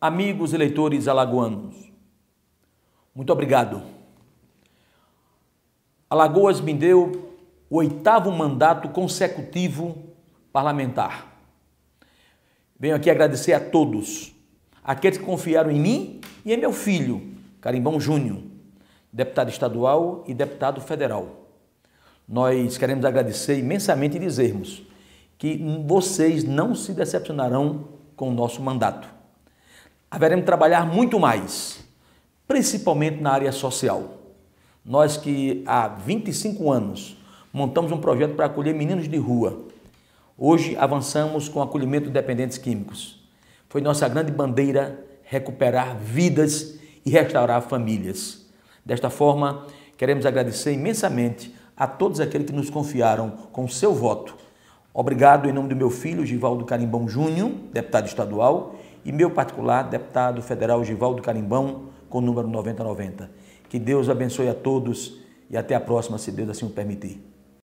amigos eleitores alagoanos, muito obrigado. Alagoas me deu o oitavo mandato consecutivo parlamentar. Venho aqui agradecer a todos, aqueles que confiaram em mim e em meu filho, Carimbão Júnior, deputado estadual e deputado federal. Nós queremos agradecer imensamente e dizermos que vocês não se decepcionarão com o nosso mandato. Haveremos de trabalhar muito mais, principalmente na área social. Nós que há 25 anos montamos um projeto para acolher meninos de rua. Hoje avançamos com o acolhimento de dependentes químicos. Foi nossa grande bandeira recuperar vidas e restaurar famílias. Desta forma, queremos agradecer imensamente a todos aqueles que nos confiaram com seu voto Obrigado em nome do meu filho, Givaldo Carimbão Júnior, deputado estadual, e meu particular, deputado federal Givaldo Carimbão, com o número 9090. Que Deus abençoe a todos e até a próxima, se Deus assim o permitir.